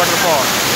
waterfall.